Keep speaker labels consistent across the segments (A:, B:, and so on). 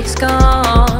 A: magic's gone.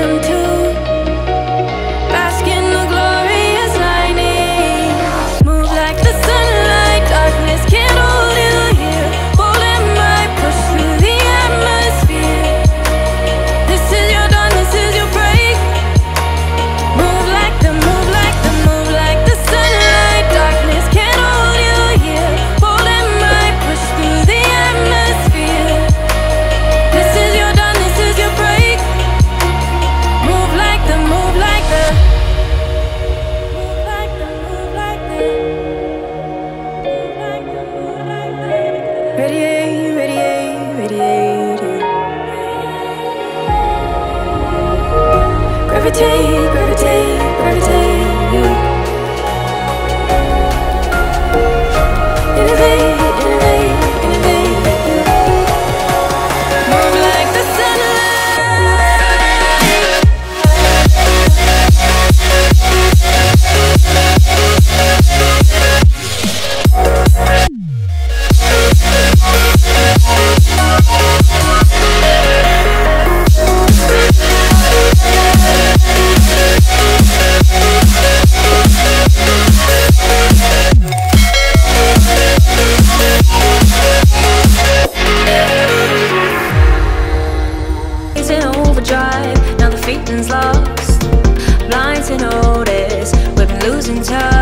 B: Gravitate, gravitate, gravitate. Feeling's lost. Blind to notice, we've been losing touch.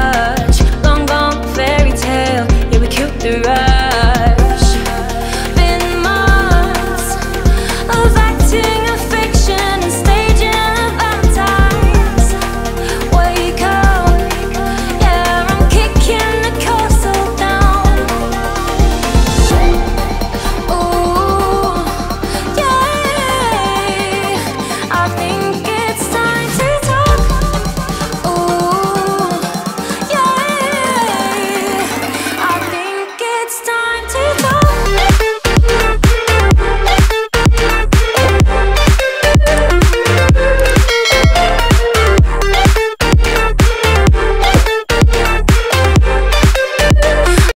B: to